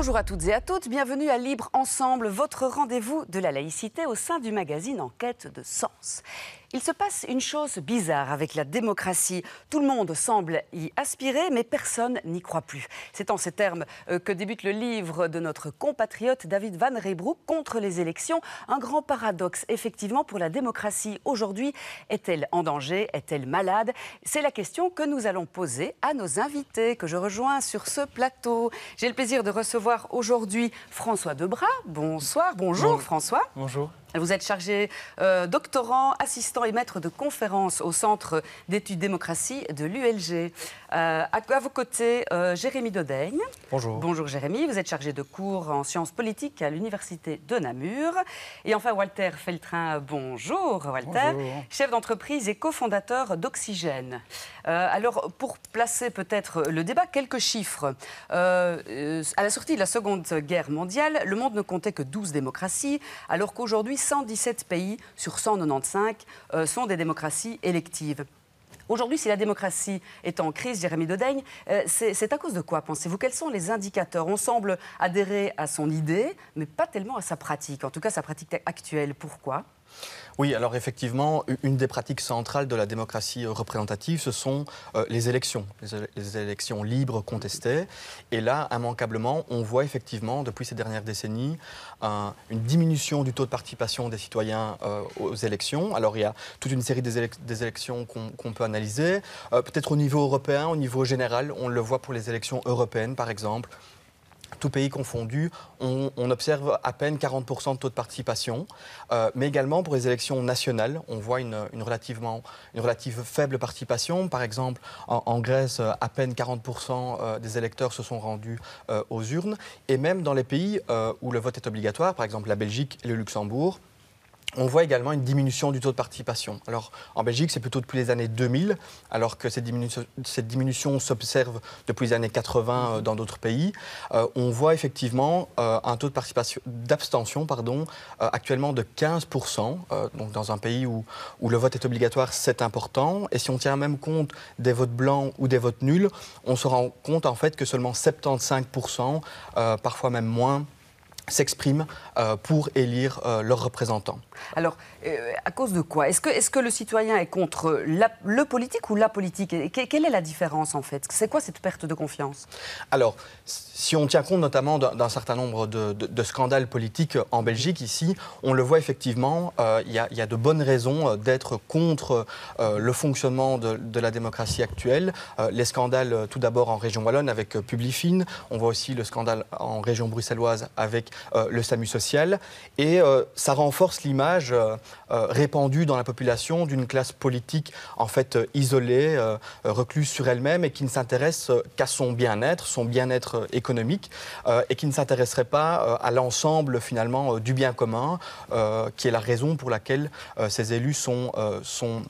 Bonjour à toutes et à toutes, bienvenue à Libre Ensemble, votre rendez-vous de la laïcité au sein du magazine Enquête de Sens. Il se passe une chose bizarre avec la démocratie. Tout le monde semble y aspirer, mais personne n'y croit plus. C'est en ces termes euh, que débute le livre de notre compatriote David Van Reybrouck contre les élections. Un grand paradoxe, effectivement, pour la démocratie aujourd'hui. Est-elle en danger? Est-elle malade? C'est la question que nous allons poser à nos invités que je rejoins sur ce plateau. J'ai le plaisir de recevoir aujourd'hui François Debras. Bonsoir, bonjour François. Bonjour. Vous êtes chargé euh, doctorant, assistant et maître de conférences au Centre d'études démocratie de l'ULG. Euh, à, vos côtés, euh, Jérémy Dodaigne. Bonjour. Bonjour Jérémy, vous êtes chargé de cours en sciences politiques à l'Université de Namur. Et enfin Walter Feltrin, bonjour Walter, chef d'entreprise et cofondateur d'Oxygène. alors pour placer peut-être le débat, quelques chiffres. à la sortie de la Seconde Guerre mondiale, le monde ne comptait que 12 démocraties, alors qu'aujourd'hui 117 pays sur 195 euh, sont des démocraties électives. Aujourd'hui, si la démocratie est en crise, Jérémy Dodaigne, euh, c'est à cause de quoi, pensez-vous? Quels sont les indicateurs? On semble adhérer à son idée, mais pas tellement à sa pratique, en tout cas sa pratique actuelle. Pourquoi? Oui, alors effectivement, une des pratiques centrales de la démocratie représentative, ce sont euh, les élections, les, élections libres, contestées. Et là, immanquablement, on voit effectivement, depuis ces dernières décennies, une diminution du taux de participation des citoyens euh, aux élections. Alors il y a toute une série des, élections qu'on peut analyser. Euh, peut-être au niveau européen, au niveau général, on le voit pour les élections européennes, par exemple tout pays confondu, on, observe à peine 40% de taux de participation. Euh, mais également pour les élections nationales, on voit une, relativement, faible participation. Par exemple, en, Grèce, à peine 40% euh, des électeurs se sont rendus euh, aux urnes. Et même dans les pays où le vote est obligatoire, par exemple la Belgique et le Luxembourg, on voit également une diminution du taux de participation. Alors, en Belgique, c'est plutôt depuis les années 2000, alors que cette diminution, s'observe depuis les années 80 euh, dans d'autres pays. Euh, on voit effectivement euh, un taux d'abstention, actuellement de 15%. donc, dans un pays où, où le vote est obligatoire, c'est important. Et si on tient même compte des votes blancs ou des votes nuls, on se rend compte en fait que seulement 75%, parfois même moins, s'expriment euh, pour élire euh, leurs représentants. Alors, euh, à cause de quoi? Est-ce que, est que, le citoyen est contre le politique ou la politique? Quelle est la différence en fait? C'est quoi cette perte de confiance? Alors, si on tient compte notamment d'un certain nombre de, scandales politiques en Belgique, ici, on le voit effectivement, il y, a de bonnes raisons d'être contre le fonctionnement de, la démocratie actuelle. les scandales, tout d'abord en région wallonne avec Publifine, on voit aussi le scandale en région bruxelloise avec euh, le SAMU social. Et euh, ça renforce l'image euh, répandue dans la population d'une classe politique en fait isolée, recluse sur elle-même et qui ne s'intéresse qu'à son bien-être, son bien-être économique, et qui ne s'intéresserait pas à l'ensemble finalement du bien commun, qui est la raison pour laquelle ces élus sont, sont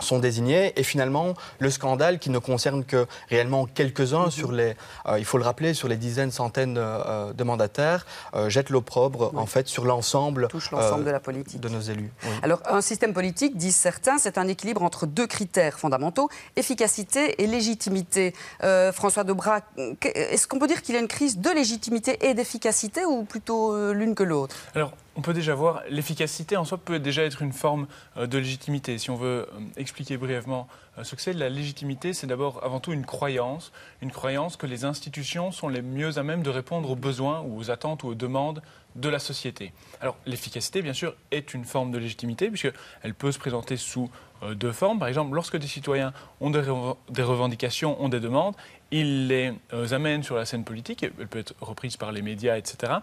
sont désignés. Et finalement, le scandale qui ne concerne que réellement quelques-uns mhm. sur les, euh, il faut le rappeler, sur les dizaines, centaines euh, de mandataires, euh, jette l'opprobre en fait sur l'ensemble touche l'ensemble de la politique de nos élus. Alors un système politique, disent certains, c'est un équilibre entre deux critères fondamentaux efficacité et légitimité. François Debras, est-ce qu'on peut dire qu'il y a une crise de légitimité et d'efficacité ou plutôt l'une que l'autre? Alors on peut déjà voir l'efficacité en soi peut déjà être une forme euh, de légitimité. Si on veut euh, expliquer brièvement euh, ce que c'est, la légitimité, c'est d'abord avant tout une croyance, une croyance que les institutions sont les mieux à même de répondre aux besoins ou aux attentes ou aux demandes de la société. Alors l'efficacité, bien sûr, est une forme de légitimité puisqu'elle peut se présenter sous deux formes. Par exemple, lorsque des citoyens ont des, revendications, ont des demandes, ils les amènent sur la scène politique, elle peut être reprise par les médias, etc.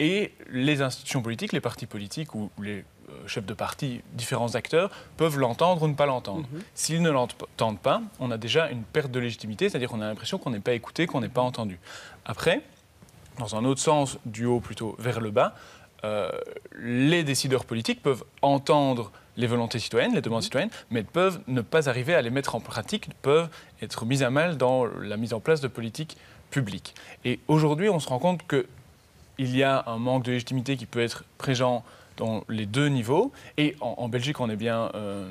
Et les institutions politiques, les partis politiques ou les euh, chefs de parti, différents acteurs, peuvent l'entendre ou ne pas l'entendre. Mhm. S'ils ne l'entendent pas, on a déjà une perte de légitimité, c'est-à-dire qu'on a l'impression qu'on n'est pas écouté, qu'on n'est pas entendu. Après, dans un autre sens, du haut plutôt vers le bas, euh, les décideurs politiques peuvent entendre les volontés citoyennes, les demandes mhm. citoyennes, mais peuvent ne pas arriver à les mettre en pratique, peuvent être mis à mal dans la mise en place de politiques publiques. Et aujourd'hui, on se rend compte que il y a un manque de légitimité qui peut être présent dans les deux niveaux. Et en, Belgique, euh,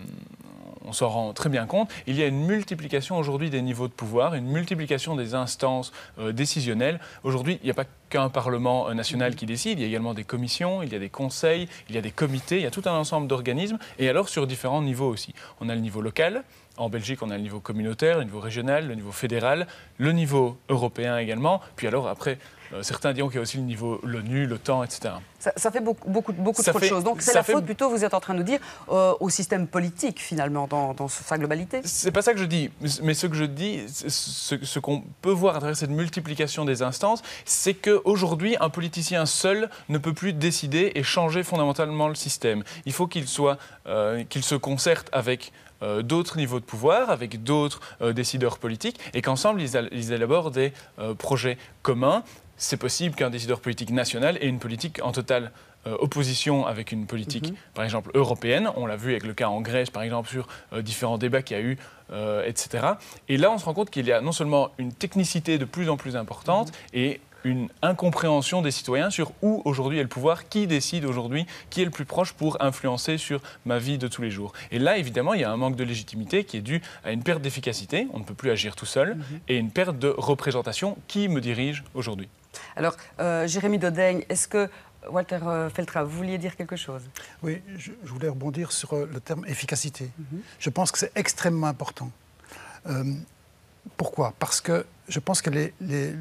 on s'en rend très bien compte. Il y a une multiplication aujourd'hui des niveaux de pouvoir, une multiplication des instances euh, décisionnelles. Aujourd'hui, il n'y a pas qu'un Parlement national qui décide. Il y a également des commissions, il y a des conseils, il y a des comités, il y a tout un ensemble d'organismes, et alors sur différents niveaux aussi. On a le niveau local, en Belgique, on a le niveau communautaire, le niveau régional, le niveau fédéral, le niveau européen également. Puis alors, après, euh, certains diront qu'il y a aussi le niveau l'ONU, l'OTAN, etc. Ça, fait beaucoup, beaucoup, beaucoup trop de choses. Donc c'est la faute plutôt, vous êtes en train de nous dire, euh, au système politique finalement dans, sa globalité C'est pas ça que je dis. Mais ce que je dis, ce, qu'on peut voir à travers cette multiplication des instances, c'est qu'aujourd'hui, un politicien seul ne peut plus décider et changer fondamentalement le système. Il faut qu'il soit, euh, qu'il se concerte avec d'autres niveaux de pouvoir, avec d'autres décideurs politiques, et qu'ensemble, ils, ils, élaborent des projets communs c'est possible qu'un décideur politique national ait une politique en totale euh, opposition avec une politique, mhm. par exemple, européenne. On l'a vu avec le cas en Grèce, par exemple, sur euh, différents débats qu'il y a eu, euh, etc. Et là, on se rend compte qu'il y a non seulement une technicité de plus en plus importante mhm. et une incompréhension des citoyens sur où aujourd'hui est le pouvoir, qui décide aujourd'hui, qui est le plus proche pour influencer sur ma vie de tous les jours. Et là, évidemment, il y a un manque de légitimité qui est dû à une perte d'efficacité, on ne peut plus agir tout seul, mhm. et une perte de représentation. Qui me dirige aujourd'hui? Alors, euh, Jérémy Dodeigne, est-ce que Walter euh, Feltra, vous vouliez dire quelque chose? Oui, je, voulais rebondir sur euh, le terme efficacité. Mhm. Je pense que c'est extrêmement important. pourquoi? Parce que je pense que les,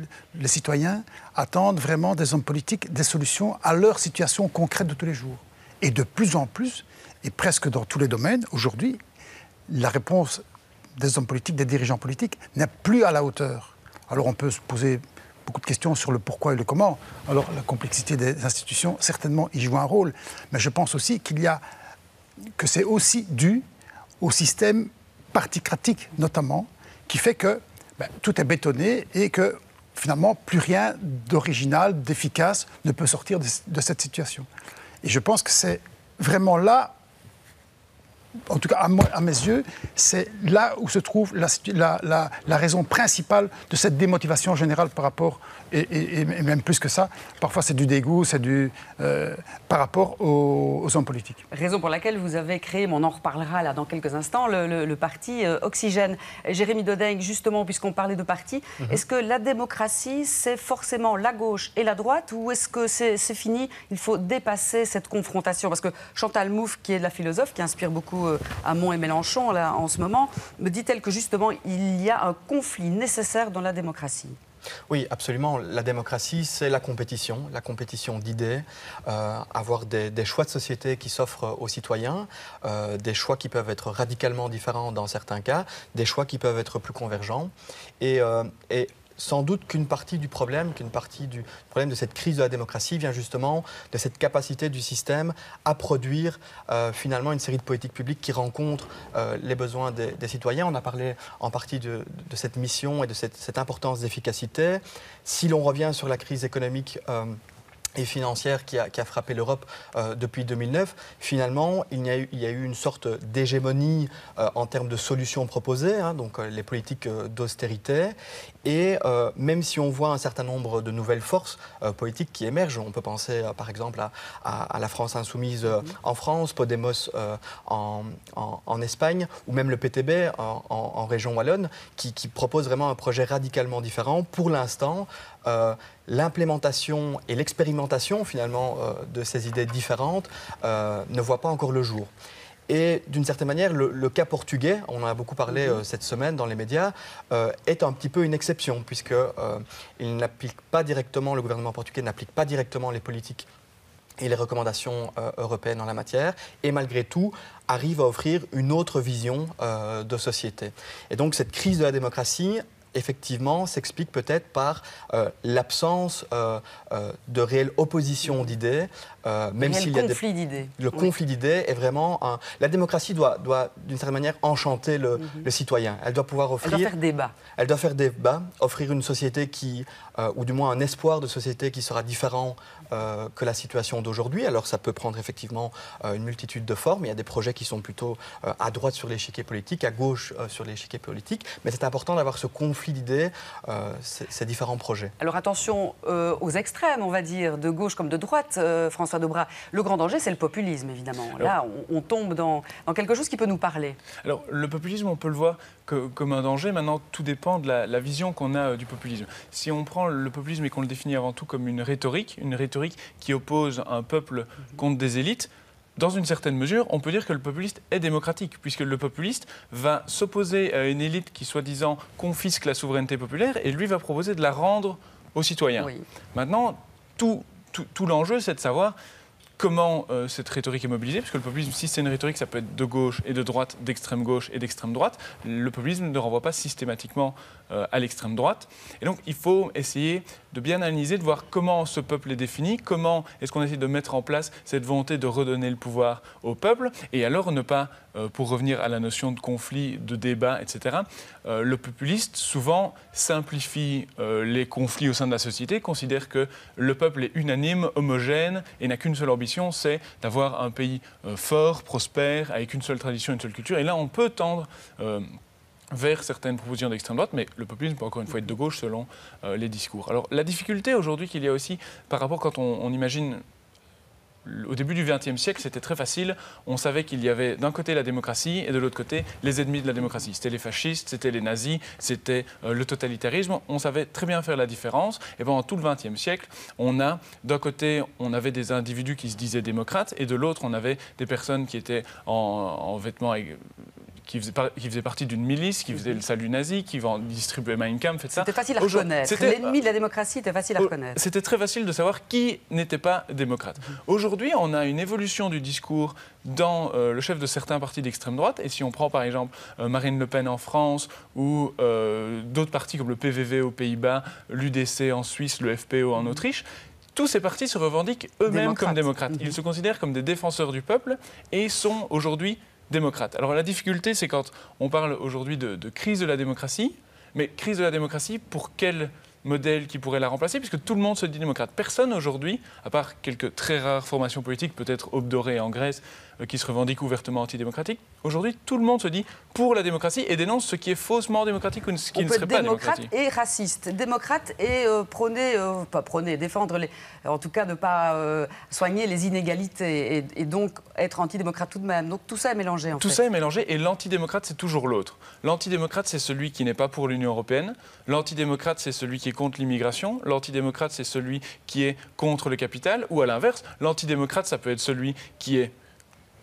citoyens attendent vraiment des hommes politiques des solutions à leur situation concrète de tous les jours. Et de plus en plus, et presque dans tous les domaines, aujourd'hui, la réponse des hommes politiques, des dirigeants politiques, n'est plus à la hauteur. Alors on peut se poser beaucoup de questions sur le pourquoi et le comment. Alors la complexité des institutions, certainement, y joue un rôle. Mais je pense aussi qu'il y a que c'est aussi dû au système particratique, notamment, qui fait que ben, tout est bétonné et que finalement, plus rien d'original, d'efficace ne peut sortir de, cette situation. Et je pense que c'est vraiment là en tout cas à, mes yeux, c'est là où se trouve la, la, raison principale de cette démotivation générale par rapport et, même plus que ça, parfois c'est du dégoût, c'est du euh, par rapport aux, hommes politiques. Raison pour laquelle vous avez créé, mais on en reparlera là dans quelques instants, le, parti euh, Oxygène. Jérémy Dodeng, justement, puisqu'on parlait de parti, mhm. est-ce que la démocratie, c'est forcément la gauche et la droite, ou est-ce que c'est fini Il faut dépasser cette confrontation, parce que Chantal Mouffe, qui est de la philosophe, qui inspire beaucoup euh, Hamon et Mélenchon en ce moment, me dit-elle que justement il y a un conflit nécessaire dans la démocratie oui, absolument. La démocratie, c'est la compétition, la compétition d'idées, euh, avoir des, choix de société qui s'offrent aux citoyens, euh, des choix qui peuvent être radicalement différents dans certains cas, des choix qui peuvent être plus convergents. Et, et sans doute qu'une partie du problème, qu'une partie du problème de cette crise de la démocratie vient justement de cette capacité du système à produire euh, finalement une série de politiques publiques qui rencontrent euh, les besoins des, citoyens. On a parlé en partie de, cette mission et de cette, importance d'efficacité. Si l'on revient sur la crise économique, euh, et financière qui a, frappé l'Europe euh, depuis 2009, finalement, il y a eu, il y a eu une sorte d'hégémonie euh, en termes de solutions proposées, hein, donc euh, les politiques d'austérité. Et même si on voit un certain nombre de nouvelles forces politiques qui émergent, on peut penser par exemple à, la France insoumise mm-hmm. en France, Podemos en, en, Espagne, ou même le PTB en, région wallonne, qui, qui propose vraiment un projet radicalement différent. Pour l'instant, euh, l'implémentation et l'expérimentation finalement euh, de ces idées différentes euh, ne voient pas encore le jour. Et d'une certaine manière, le, cas portugais, on en a beaucoup parlé mhm. cette semaine dans les médias, est un petit peu une exception, puisque il n'applique pas directement, le gouvernement portugais n'applique pas directement les politiques et les recommandations européennes en la matière, et malgré tout arrive à offrir une autre vision de société. Et donc cette crise de la démocratie effectivement, s'explique peut-être par euh, l'absence euh, euh, de réelle opposition d'idées, même s'il y a conflit d'idées. Le conflit d'idées est vraiment la démocratie doit, doit d'une certaine manière enchanter le, mhm. citoyen. Elle doit pouvoir offrir. Elle doit faire débat. Elle doit faire débat, offrir une société qui, ou du moins un espoir de société qui sera différent que la situation d'aujourd'hui. Alors ça peut prendre effectivement une multitude de formes. Il y a des projets qui sont plutôt à droite sur l'échiquier politique, à gauche sur l'échiquier politique. Mais c'est important d'avoir ce conflit d'idées, ces, différents projets. Alors attention aux extrêmes, on va dire, de gauche comme de droite, François Le grand danger, c'est le populisme, évidemment. Là, on, tombe dans, dans quelque chose qui peut nous parler. Alors le populisme, on peut le voir comme un danger. Maintenant, tout dépend de la, vision qu'on a euh, du populisme. Si on prend le populisme et qu'on le définit avant tout comme une rhétorique, une rhétorique qui oppose un peuple contre des élites, dans une certaine mesure, on peut dire que le populiste est démocratique, puisque le populiste va s'opposer à une élite qui, soi-disant, confisque la souveraineté populaire, et lui va proposer de la rendre aux citoyens. Maintenant, tout, tout l'enjeu, c'est de savoir comment euh, cette rhétorique est mobilisée, parce que le populisme, si c'est une rhétorique, ça peut être de gauche et de droite, d'extrême gauche et d'extrême droite. Le populisme ne renvoie pas systématiquement euh, à l'extrême droite. Et donc, il faut essayer de bien analyser, de voir comment ce peuple est défini, comment est-ce qu'on essaie de mettre en place cette volonté de redonner le pouvoir au peuple, et alors ne pas, euh, pour revenir à la notion de conflit, de débat, etc., le populiste souvent simplifie les conflits au sein de la société, considère que le peuple est unanime, homogène, et n'a qu'une seule ambition, c'est d'avoir un pays fort, prospère, avec une seule tradition, une seule culture, et là on peut tendre vers certaines propositions d'extrême droite, mais le populisme peut encore une fois être de gauche selon euh, les discours. Alors la difficulté aujourd'hui qu'il y a aussi par rapport quand on, imagine au début du XXe siècle, c'était très facile. On savait qu'il y avait d'un côté la démocratie et de l'autre côté les ennemis de la démocratie. C'était les fascistes, c'était les nazis, c'était euh, le totalitarisme. On savait très bien faire la différence. Et pendant tout le XXe siècle, on a d'un côté, on avait des individus qui se disaient démocrates et de l'autre, on avait des personnes qui étaient en, en vêtements qui faisait, qui faisait partie d'une milice, qui faisait le salut nazi, qui distribuait Mein Kampf, etc. C'était facile à reconnaître. L'ennemi de la démocratie était facile à reconnaître. C'était très facile de savoir qui n'était pas démocrate. Aujourd'hui, on a une évolution du discours dans euh, le chef de certains partis d'extrême droite. Et si on prend par exemple euh, Marine Le Pen en France ou euh, d'autres partis comme le PVV aux Pays-Bas, l'UDC en Suisse, le FPO en Autriche, tous ces partis se revendiquent eux-mêmes comme démocrates. Ils se considèrent comme des défenseurs du peuple et sont aujourd'hui démocrate. Alors la difficulté, c'est quand on parle aujourd'hui de, de, crise de la démocratie, mais crise de la démocratie, pour quel modèle qui pourrait la remplacer, puisque tout le monde se dit démocrate. Personne aujourd'hui, à part quelques très rares formations politiques, peut-être Obdoré en Grèce, qui se revendiquent ouvertement antidémocratiques, aujourd'hui tout le monde se dit pour la démocratie et dénonce ce qui est faussement démocratique ou ce qui ne serait pas démocratique. démocrate et raciste. Démocrate et euh, prôner, euh, pas prôner, défendre, les, en tout cas ne pas soigner les inégalités et, donc être antidémocrate tout de même. Donc tout ça est mélangé en tout ça est mélangé et l'antidémocrate c'est toujours l'autre. L'antidémocrate c'est celui qui n'est pas pour l'Union européenne. L'antidémocrate c'est celui qui contre l'immigration, l'antidémocrate c'est celui qui est contre le capital, ou à l'inverse, l'antidémocrate ça peut être celui qui est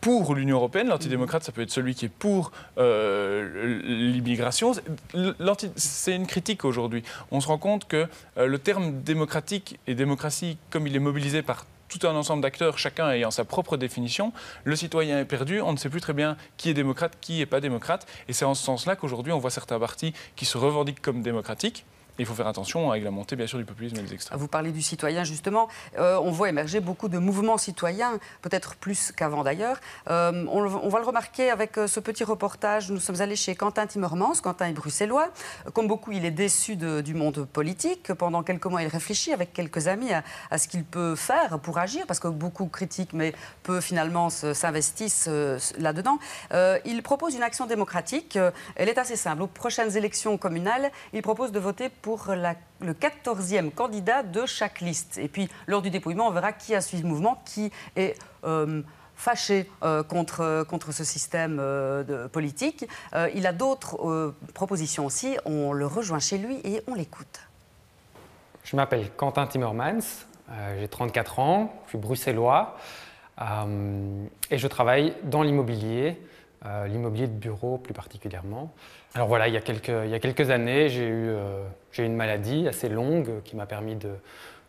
pour l'Union européenne, l'antidémocrate, ça peut être celui qui est pour euh, l'immigration. C'est une critique aujourd'hui. On se rend compte que euh, le terme démocratique et démocratie, comme il est mobilisé par tout un ensemble d'acteurs, chacun ayant sa propre définition, le citoyen est perdu, on ne sait plus très bien qui est démocrate, qui n'est pas démocrate, et c'est en ce sens-là qu'aujourd'hui on voit certains partis qui se revendiquent comme démocratiques, il faut faire attention avec la montée, bien sûr, du populisme et des extrêmes. Vous parlez du citoyen, justement. Euh, on voit émerger beaucoup de mouvements citoyens, peut-être plus qu'avant d'ailleurs. Euh, on, va le remarquer avec euh, ce petit reportage. Nous sommes allés chez Quentin Timmermans. Quentin est bruxellois. Comme beaucoup, il est déçu du monde politique. Pendant quelques mois, il réfléchit avec quelques amis à, ce qu'il peut faire pour agir, parce que beaucoup critiquent, mais peu finalement s'investissent là-dedans. il propose une action démocratique. Elle est assez simple. Aux prochaines élections communales, il propose de voter pour pour le 14e candidat de chaque liste. Et puis, lors du dépouillement, on verra qui a suivi le mouvement, qui est euh, fâché euh, contre, contre ce système euh, politique. il a d'autres propositions aussi. On le rejoint chez lui et on l'écoute. Je m'appelle Quentin Timmermans, j'ai 34 ans, je suis bruxellois et je travaille dans l'immobilier, l'immobilier de bureau plus particulièrement. Alors voilà, il y a quelques, années, j'ai eu, euh, une maladie assez longue qui m'a permis de,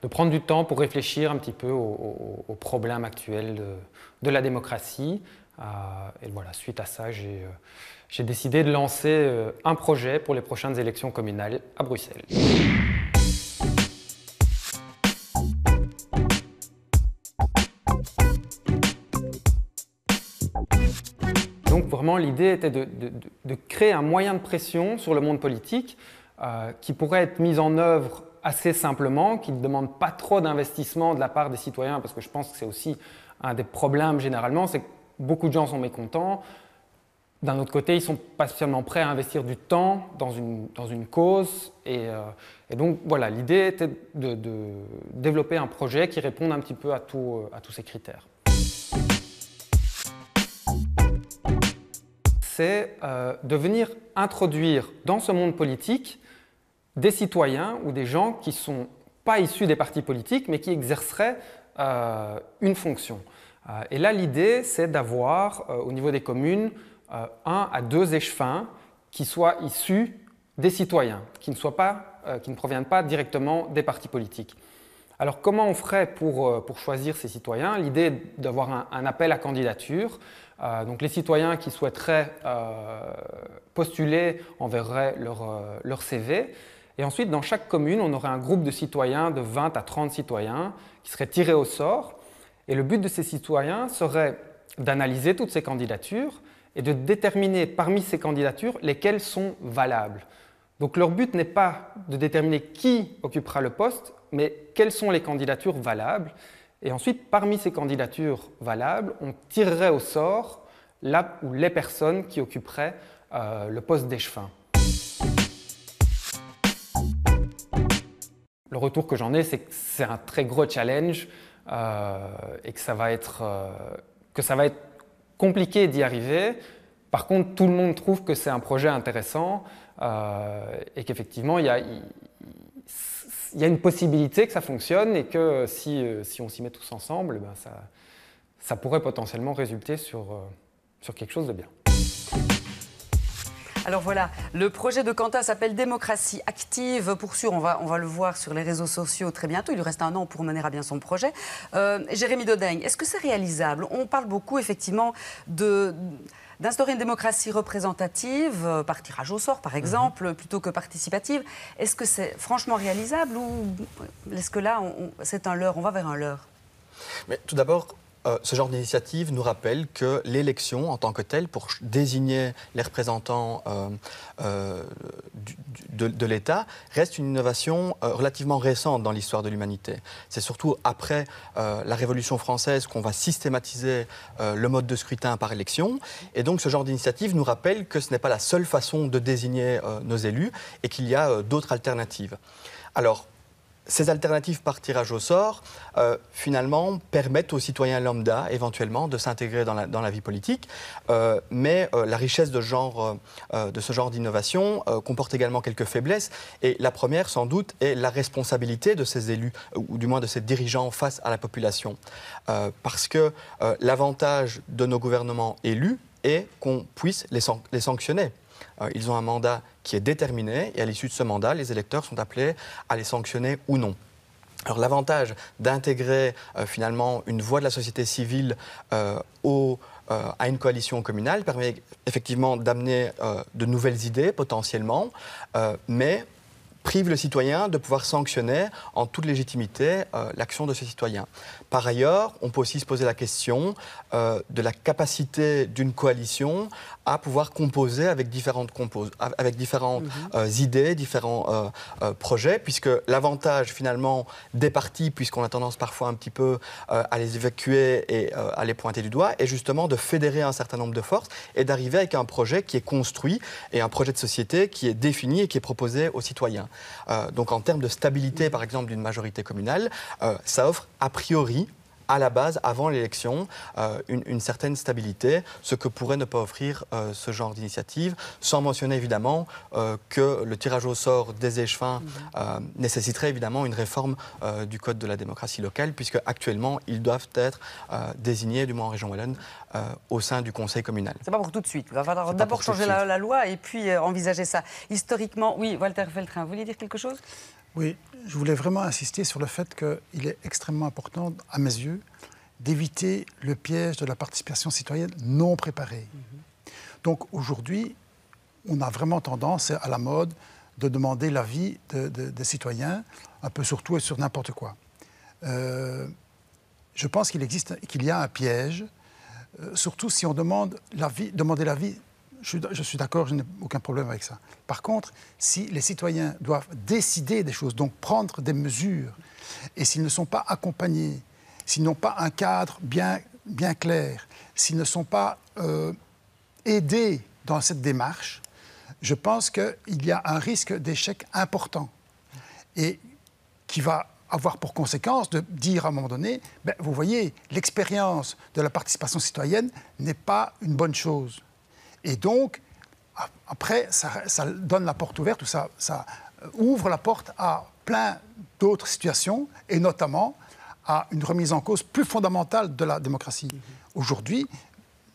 prendre du temps pour réfléchir un petit peu aux, problèmes actuels de, la démocratie. Euh, et voilà, suite à ça, euh, j'ai décidé de lancer un projet pour les prochaines élections communales à Bruxelles. L'idée était de, créer un moyen de pression sur le monde politique euh, qui pourrait être mis en œuvre assez simplement, qui ne demande pas trop d'investissement de la part des citoyens, parce que je pense que c'est aussi un des problèmes généralement, c'est que beaucoup de gens sont mécontents. D'un autre côté, ils sont pas spécialement prêts à investir du temps dans une, cause. Et, euh, donc, voilà, l'idée était de, développer un projet qui réponde un petit peu à tous ces critères. C'est euh, de venir introduire dans ce monde politique des citoyens ou des gens qui ne sont pas issus des partis politiques, mais qui exerceraient euh, une fonction. Euh, et là, l'idée, c'est d'avoir au niveau des communes un à deux échevins qui soient issus des citoyens, qui ne, soient pas, qui ne proviennent pas directement des partis politiques. Alors comment on ferait pour, pour choisir ces citoyens? L'idée d'avoir un, appel à candidature. Donc les citoyens qui souhaiteraient postuler enverraient leur, leur CV. Et ensuite, dans chaque commune, on aurait un groupe de citoyens de 20 à 30 citoyens qui seraient tirés au sort. Et le but de ces citoyens serait d'analyser toutes ces candidatures et de déterminer parmi ces candidatures lesquelles sont valables. Donc leur but n'est pas de déterminer qui occupera le poste, mais quelles sont les candidatures valables. Et ensuite, parmi ces candidatures valables, on tirerait au sort là ou les personnes qui occuperaient euh, le poste d'échevin. Le retour que j'en ai, c'est que c'est un très gros challenge euh, et que ça, va être, euh, que ça va être compliqué d'y arriver. Par contre, tout le monde trouve que c'est un projet intéressant et qu'effectivement, il y a, il, y a, une possibilité que ça fonctionne et que si, si on s'y met tous ensemble, eh ben ça, ça pourrait potentiellement résulter sur, sur quelque chose de bien. Alors voilà, le projet de Quentin s'appelle Démocratie active. Pour sûr, on va, on va le voir sur les réseaux sociaux très bientôt. Il lui reste un an pour mener à bien son projet. Euh, Jérémy Dodaigne, est-ce que c'est réalisable? On parle beaucoup effectivement de d'instaurer une démocratie représentative, euh, par tirage au sort par exemple, plutôt que participative. Est-ce que c'est franchement réalisable ou est-ce que là, c'est un leurre On va vers un leurre? Mais tout d'abord, euh, ce genre d'initiative nous rappelle que l'élection en tant que telle, pour désigner les représentants euh, euh, de, l'État, reste une innovation relativement récente dans l'histoire de l'humanité. C'est surtout après la Révolution française qu'on va systématiser le mode de scrutin par élection. Et donc ce genre d'initiative nous rappelle que ce n'est pas la seule façon de désigner nos élus et qu'il y a d'autres alternatives. Alors, ces alternatives par tirage au sort, euh, finalement, permettent aux citoyens lambda, éventuellement, de s'intégrer dans la, vie politique. Euh, mais euh, la richesse de, ce genre d'innovation comporte également quelques faiblesses. Et la première, sans doute, est la responsabilité de ces élus, ou du moins de ces dirigeants face à la population. parce que l'avantage de nos gouvernements élus est qu'on puisse les sanctionner. Ils ont un mandat qui est déterminé et à l'issue de ce mandat, les électeurs sont appelés à les sanctionner ou non. L'avantage d'intégrer euh, finalement une voix de la société civile euh, euh, à une coalition communale permet effectivement d'amener de nouvelles idées potentiellement, mais prive le citoyen de pouvoir sanctionner en toute légitimité euh, l'action de ce citoyen. Par ailleurs, on peut aussi se poser la question euh, de la capacité d'une coalition à pouvoir composer avec différentes, avec différentes mhm. euh, idées, différents projets, puisque l'avantage finalement des partis, puisqu'on a tendance parfois un petit peu à les évacuer et à les pointer du doigt, est justement de fédérer un certain nombre de forces et d'arriver avec un projet qui est construit et un projet de société qui est défini et qui est proposé aux citoyens. Euh, donc en termes de stabilité, par exemple, d'une majorité communale, euh, ça offre a priori à la base, avant l'élection, euh, une, certaine stabilité, ce que pourrait ne pas offrir ce genre d'initiative, sans mentionner évidemment que le tirage au sort des échevins nécessiterait évidemment une réforme du Code de la démocratie locale, puisque actuellement, ils doivent être désignés, du moins en région Wallonne, au sein du conseil communal. C'est pas pour tout de suite. Il va falloir d'abord changer la, loi et puis envisager ça. Historiquement, oui, Walter Feltrin, vous voulez dire quelque chose? Oui, je voulais vraiment insister sur le fait qu'il est extrêmement important, à mes yeux, d'éviter le piège de la participation citoyenne non préparée. Mhm. Donc aujourd'hui, on a vraiment tendance à la mode de demander l'avis des citoyens, un peu sur tout et sur n'importe quoi. Euh, je pense qu'il existe, qu'il y a un piège, euh, surtout si on demande l'avis, demander l'avis je, suis d'accord, je n'ai aucun problème avec ça. Par contre, si les citoyens doivent décider des choses, donc prendre des mesures, et s'ils ne sont pas accompagnés, s'ils n'ont pas un cadre bien, clair, s'ils ne sont pas euh, aidés dans cette démarche, je pense qu'il y a un risque d'échec important et qui va avoir pour conséquence de dire à un moment donné, ben, vous voyez, l'expérience de la participation citoyenne n'est pas une bonne chose. Et donc, après, ça, donne la porte ouverte, ou ça, ça ouvre la porte à plein d'autres situations, et notamment à une remise en cause plus fondamentale de la démocratie. Aujourd'hui,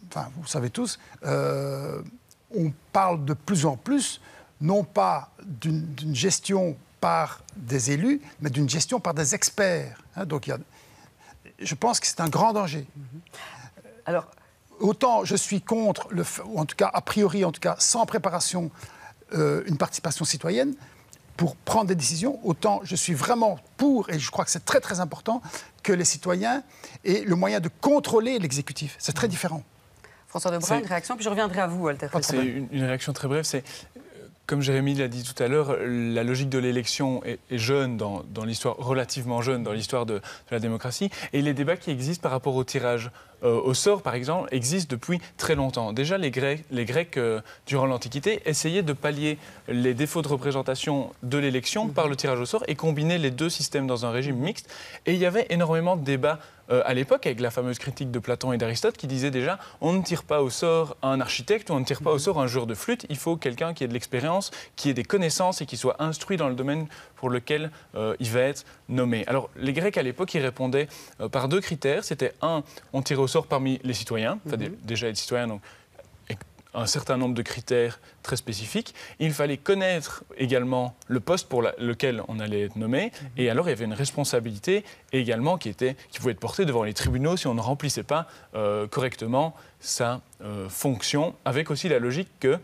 enfin, vous savez tous, euh, on parle de plus en plus, non pas d'une gestion par des élus, mais d'une gestion par des experts. Hein. donc, il y a, je pense que c'est un grand danger. Alors, autant je suis contre, le, ou en tout cas a priori, en tout cas sans préparation, euh, une participation citoyenne pour prendre des décisions, autant je suis vraiment pour, et je crois que c'est très très important, que les citoyens aient le moyen de contrôler l'exécutif. C'est très différent. François Debrun, une réaction, puis je reviendrai à vous, Walter. C'est une, une, réaction très brève. C'est comme Jérémy l'a dit tout à l'heure, la logique de l'élection est, jeune dans, l'histoire, relativement jeune dans l'histoire de, la démocratie, et les débats qui existent par rapport au tirage euh, au sort, par exemple, existent depuis très longtemps. Déjà, les Grecs, les Grecs euh, durant l'Antiquité, essayaient de pallier les défauts de représentation de l'élection par le tirage au sort et combiner les deux systèmes dans un régime mixte. Et il y avait énormément de débats euh, à l'époque, avec la fameuse critique de Platon et d'Aristote, qui disait déjà on ne tire pas au sort un architecte ou on ne tire pas au sort un joueur de flûte, il faut quelqu'un qui ait de l'expérience, qui ait des connaissances et qui soit instruit dans le domaine pour lequel euh, il va être nommé. Alors, les Grecs à l'époque, ils répondaient euh, par deux critères. C'était un, on tirait au sort parmi les citoyens, enfin, mhm. déjà être citoyen, donc un certain nombre de critères très spécifiques. Il fallait connaître également le poste pour lequel on allait être nommé. Mhm. Et alors, il y avait une responsabilité également qui, était, qui pouvait être portée devant les tribunaux si on ne remplissait pas euh, correctement sa euh, fonction, avec aussi la logique que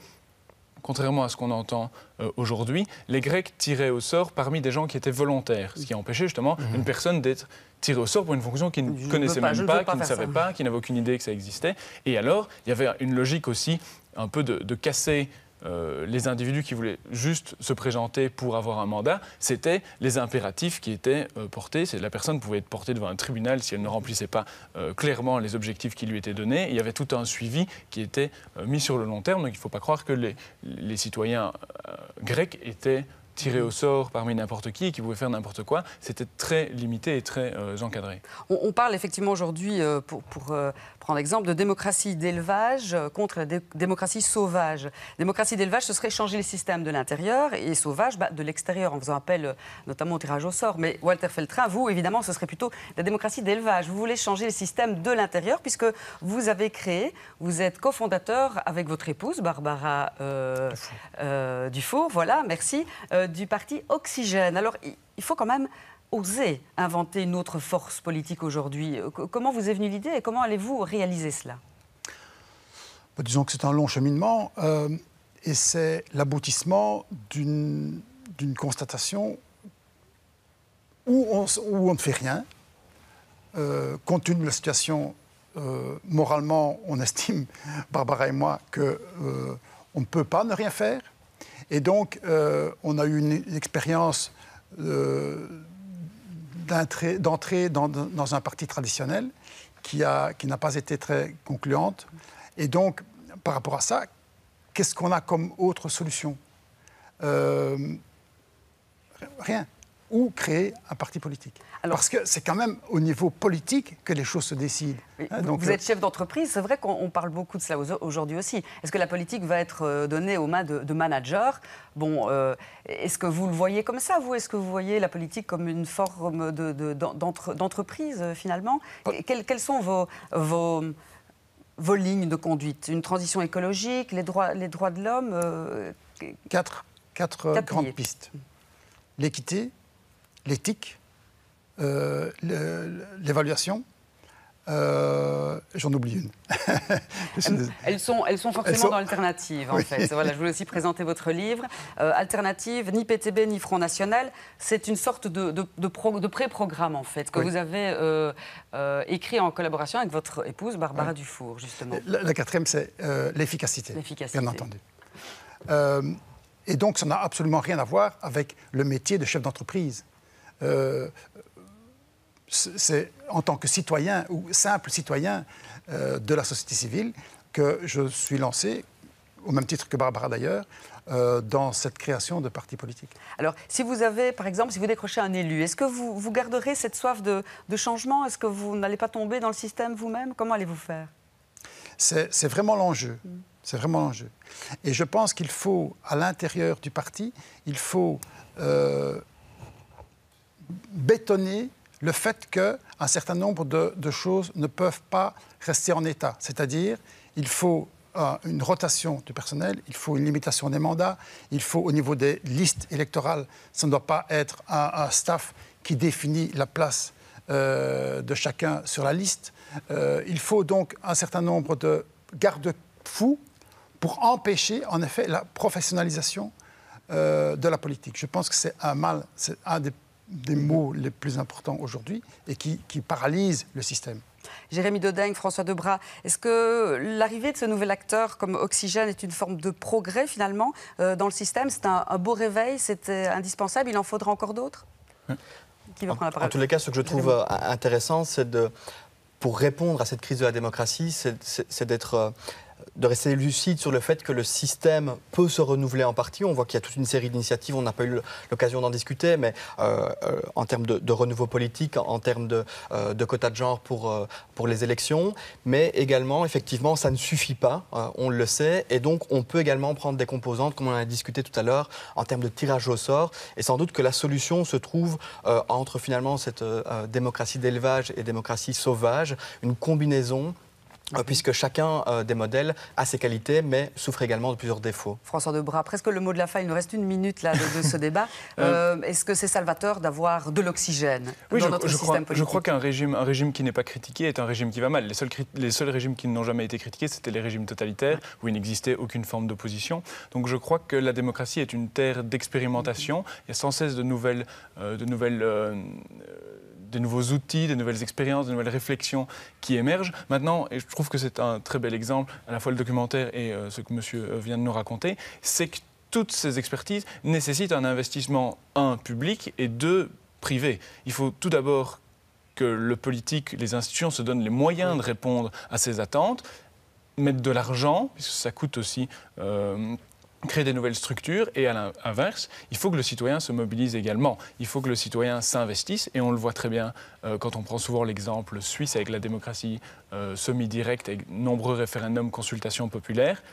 contrairement à ce qu'on entend euh, aujourd'hui, les Grecs tiraient au sort parmi des gens qui étaient volontaires, ce qui empêchait justement mhm. une personne d'être tirée au sort pour une fonction qu'il ne connaissait même pas, qu'il ne savait pas, qu'il n'avait aucune idée que ça existait. Et alors, il y avait une logique aussi un peu de, casser euh, les individus qui voulaient juste se présenter pour avoir un mandat, c'était les impératifs qui étaient euh, portés. La personne pouvait être portée devant un tribunal si elle ne remplissait pas euh, clairement les objectifs qui lui étaient donnés. il y avait tout un suivi qui était mis sur le long terme. Donc il ne faut pas croire que les, les citoyens grecs étaient tiré au sort parmi n'importe qui et qui pouvait faire n'importe quoi. C'était très limité et très euh, encadré. On, parle effectivement aujourd'hui, euh, pour, euh, prendre l'exemple, de démocratie d'élevage contre la démocratie sauvage. Démocratie d'élevage, ce serait changer le système de l'intérieur et sauvage bah, de l'extérieur, en faisant appel notamment au tirage au sort. Mais Walter Feltrin, vous, évidemment, ce serait plutôt la démocratie d'élevage. Vous voulez changer le système de l'intérieur puisque vous avez créé, vous êtes cofondateur avec votre épouse, Barbara Dufour, voilà, merci du parti Oxygène. Alors, il faut quand même oser inventer une autre force politique aujourd'hui. Comment vous est venue l'idée et comment allez-vous réaliser cela? Bah, Disons que c'est un long cheminement euh, et c'est l'aboutissement d'une constatation où on, ne fait rien. Euh, compte tenu de la situation, euh, moralement, on estime, Barbara et moi, qu'on on ne peut pas ne rien faire. Et donc, euh, on a eu une, expérience euh, d'entrée dans, un parti traditionnel qui n'a qui pas été très concluante. Et donc, par rapport à ça, qu'est-ce qu'on a comme autre solution? Euh, Rien ou créer un parti politique. Parce que c'est quand même au niveau politique que les choses se décident. Hein, donc, vous êtes chef d'entreprise, c'est vrai qu'on parle beaucoup de cela aujourd'hui aussi. Est-ce que la politique va être euh, donnée aux mains de, managers? Bon, euh, est-ce que vous le voyez comme ça, vous? Est-ce que vous voyez la politique comme une forme d'entreprise, de, finalement? Quelles, sont vos, vos, vos, lignes de conduite? Une transition écologique, les droits, les droits de l'homme euh, Quatre, quatre, quatre grandes pistes. L'équité, l'éthique, euh, l'évaluation Euh, j'en oublie une. elles, sont, elles sont forcément dans l'alternative, en fait. Voilà, je voulais aussi présenter votre livre. Euh, alternative, ni PTB, ni Front National. C'est une sorte de, de, de, pré-programme, en fait, que vous avez euh, écrit en collaboration avec votre épouse, Barbara Dufour, justement. La, quatrième, c'est l'efficacité, bien entendu. et donc, ça n'a absolument rien à voir avec le métier de chef d'entreprise c'est en tant que citoyen ou simple citoyen euh, de la société civile que je suis lancé, au même titre que Barbara d'ailleurs, euh, dans cette création de partis politiques. Alors, si vous avez, par exemple, si vous décrochez un élu, est-ce que vous, vous, garderez cette soif de, changement? Est-ce que vous n'allez pas tomber dans le système vous-même? Comment allez-vous faire? C'est vraiment l'enjeu. Mm. C'est vraiment l'enjeu. Et je pense qu'il faut, à l'intérieur du parti, il faut euh, bétonner le fait qu'un certain nombre de, choses ne peuvent pas rester en état. C'est-à-dire, il faut euh, une rotation du personnel, il faut une limitation des mandats, il faut au niveau des listes électorales, ça ne doit pas être un, staff qui définit la place euh, de chacun sur la liste. Euh, il faut donc un certain nombre de garde-fous pour empêcher en effet la professionnalisation de la politique. Je pense que c'est un mal, c'est un des des mots les plus importants aujourd'hui et qui, qui paralysent le système. Jérémy Doding, François Debras, est-ce que l'arrivée de ce nouvel acteur comme Oxygène est une forme de progrès finalement euh, dans le système? C'est un, beau réveil, c'était indispensable, il en faudra encore d'autres? Qui va prendre la parole? En tous les cas, ce que je trouve euh, intéressant, c'est de, pour répondre à cette crise de la démocratie, c'est d'être euh, de rester lucide sur le fait que le système peut se renouveler en partie. On voit qu'il y a toute une série d'initiatives, on n'a pas eu l'occasion d'en discuter, mais euh, euh, en termes de, renouveau politique, en termes de, euh, de quotas de genre pour, pour les élections, mais également, effectivement, ça ne suffit pas, on le sait, et donc on peut également prendre des composantes, comme on a discuté tout à l'heure, en termes de tirage au sort, et sans doute que la solution se trouve entre finalement cette démocratie d'élevage et démocratie sauvage, une combinaison puisque chacun euh, des modèles a ses qualités, mais souffre également de plusieurs défauts. François Debras, presque le mot de la fin, il nous reste une minute là, de, ce débat. Euh, est-ce que c'est salvateur d'avoir de l'oxygène oui, dans notre je système crois, Je crois qu'un régime, un régime qui n'est pas critiqué est un régime qui va mal. Les seuls, les seuls régimes qui n'ont jamais été critiqués, c'était les régimes totalitaires, où il n'existait aucune forme d'opposition. Donc je crois que la démocratie est une terre d'expérimentation. Il y a sans cesse de nouvelles... de nouvelles de nouveaux outils, de nouvelles expériences, de nouvelles réflexions qui émergent. Maintenant, et je trouve que c'est un très bel exemple, à la fois le documentaire et euh, ce que monsieur euh, vient de nous raconter, c'est que toutes ces expertises nécessitent un investissement, un, public et deux, privé. Il faut tout d'abord que le politique, les institutions se donnent les moyens de répondre à ces attentes, mettre de l'argent, puisque ça coûte aussi euh, créer des nouvelles structures et à l'inverse, il faut que le citoyen se mobilise également. Il faut que le citoyen s'investisse et on le voit très bien euh, quand on prend souvent l'exemple suisse avec la démocratie euh, semi-directe, avec nombreux référendums, consultations populaires.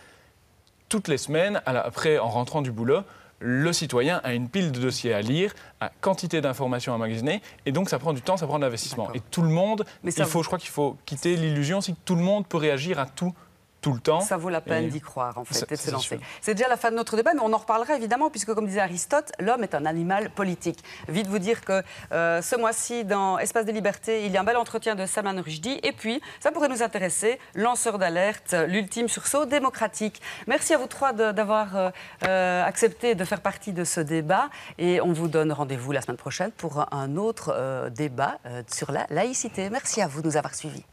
Toutes les semaines, après, en rentrant du boulot, le citoyen a une pile de dossiers à lire, a quantité d'informations à magasiner, et donc ça prend du temps, ça prend de l'investissement. Et tout le monde, il faut, je crois qu'il faut quitter l'illusion aussi que tout le monde peut réagir à tout tout le temps. Ça vaut la peine d'y croire, en fait, et de se lancer. C'est déjà la fin de notre débat, mais on en reparlera évidemment, puisque, comme disait Aristote, l'homme est un animal politique. Vite vous dire que euh, ce mois-ci, dans Espace des libertés, il y a un bel entretien de Salman Rushdie. Et puis, ça pourrait nous intéresser, lanceur d'alerte, l'ultime sursaut démocratique. Merci à vous trois d'avoir euh, euh, accepté de faire partie de ce débat. Et on vous donne rendez-vous la semaine prochaine pour un autre débat sur la laïcité. Merci à vous de nous avoir suivis.